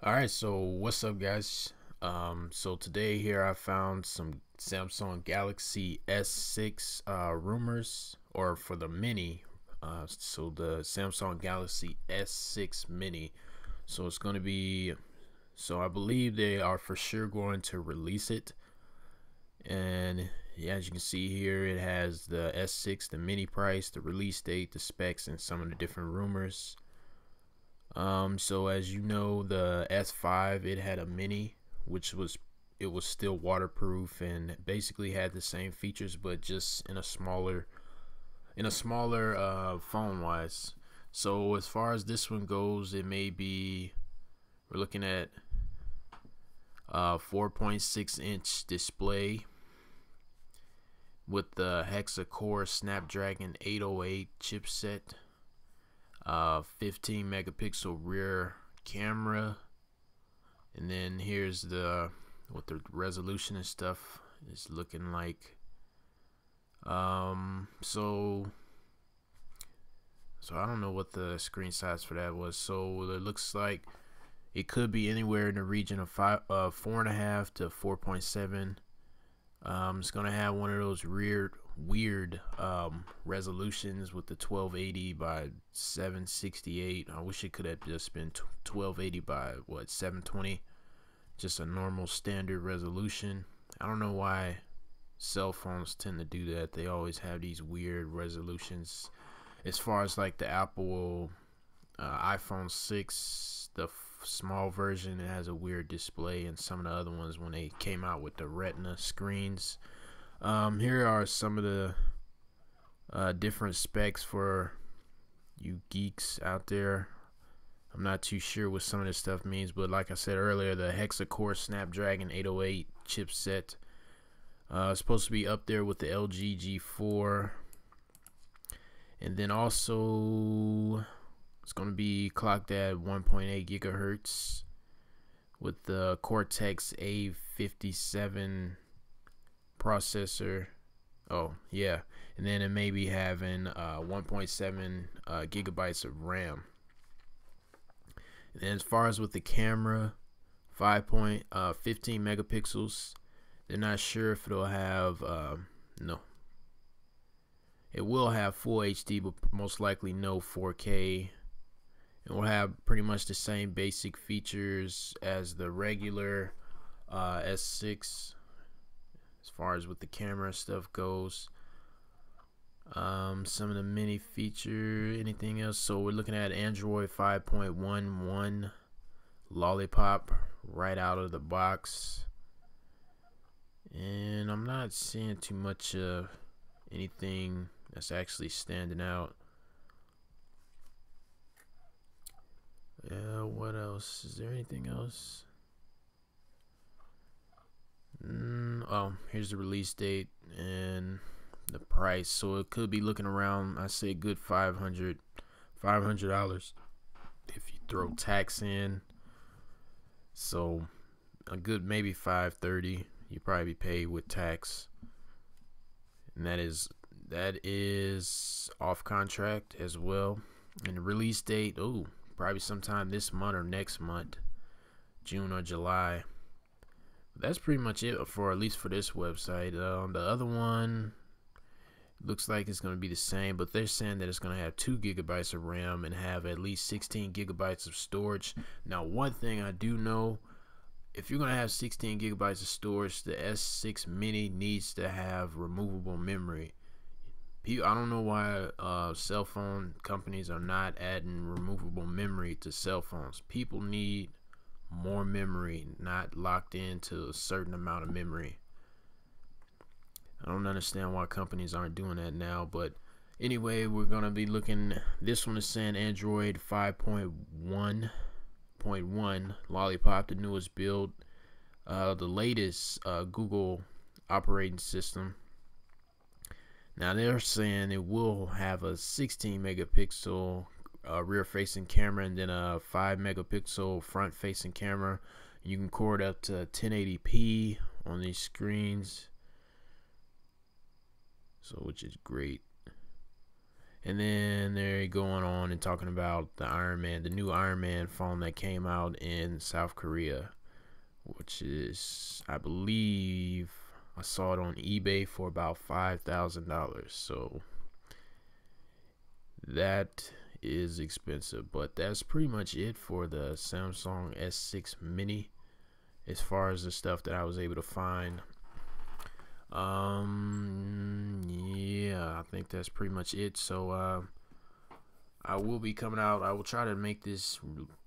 All right, so what's up, guys? Um, so today here I found some Samsung Galaxy S6 uh, rumors, or for the Mini. Uh, so the Samsung Galaxy S6 Mini. So it's going to be. So I believe they are for sure going to release it. And yeah, as you can see here, it has the S6, the mini price, the release date, the specs, and some of the different rumors. Um, so as you know, the S5 it had a mini, which was it was still waterproof and basically had the same features, but just in a smaller in a smaller uh, phone wise. So as far as this one goes, it may be we're looking at uh 4.6 inch display with the hexa-core Snapdragon 808 chipset uh, 15 megapixel rear camera. And then here's the what the resolution and stuff is looking like. Um so so I don't know what the screen size for that was. So it looks like it could be anywhere in the region of five uh four and a half to 4.7 um it's gonna have one of those rear weird um, resolutions with the 1280 by 768. I wish it could have just been 1280 by what 720. Just a normal standard resolution. I don't know why cell phones tend to do that. They always have these weird resolutions. As far as like the Apple uh, iPhone 6, the small version, it has a weird display, and some of the other ones when they came out with the Retina screens um, here are some of the uh, different specs for you geeks out there. I'm not too sure what some of this stuff means, but like I said earlier, the hexa-core Snapdragon 808 chipset uh, is supposed to be up there with the LG G4. And then also, it's going to be clocked at 1.8 gigahertz with the Cortex A57 processor. Oh, yeah. And then it may be having uh, 1.7 uh, gigabytes of RAM. And as far as with the camera, 5 point, uh, 15 megapixels. They're not sure if it'll have, uh, no. It will have full HD, but most likely no 4K. It will have pretty much the same basic features as the regular uh, S6 as far as with the camera stuff goes. Um, some of the mini feature, anything else. So we're looking at Android 5.11 Lollipop right out of the box. And I'm not seeing too much of anything that's actually standing out. Yeah, what else? Is there anything else? Oh, here's the release date and the price. So it could be looking around, I say, good 500 $500 if you throw tax in. So a good maybe 530 you probably paid with tax. And that is that is off contract as well. And the release date, oh, probably sometime this month or next month, June or July that's pretty much it for at least for this website. Um, the other one looks like it's going to be the same, but they're saying that it's going to have two gigabytes of RAM and have at least 16 gigabytes of storage. Now, one thing I do know, if you're going to have 16 gigabytes of storage, the S6 Mini needs to have removable memory. I don't know why uh, cell phone companies are not adding removable memory to cell phones. People need more memory, not locked into a certain amount of memory. I don't understand why companies aren't doing that now, but anyway, we're gonna be looking. This one is saying Android 5.1.1 Lollipop, the newest build, uh, the latest uh, Google operating system. Now they're saying it will have a 16 megapixel a rear facing camera and then a 5 megapixel front facing camera. You can record up to 1080p on these screens. So which is great. And then they're going on and talking about the Iron Man, the new Iron Man phone that came out in South Korea, which is, I believe, I saw it on eBay for about $5,000. So that is expensive, but that's pretty much it for the Samsung S6 Mini as far as the stuff that I was able to find. Um, yeah, I think that's pretty much it. So, uh, I will be coming out. I will try to make this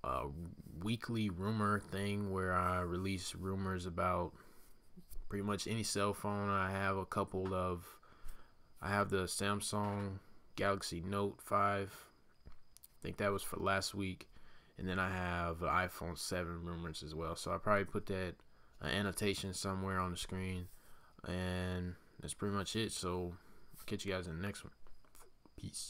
uh, weekly rumor thing where I release rumors about pretty much any cell phone. I have a couple of. I have the Samsung Galaxy Note 5. I think that was for last week. And then I have the iPhone 7 rumors as well. So I probably put that uh, annotation somewhere on the screen. And that's pretty much it. So, catch you guys in the next one. Peace.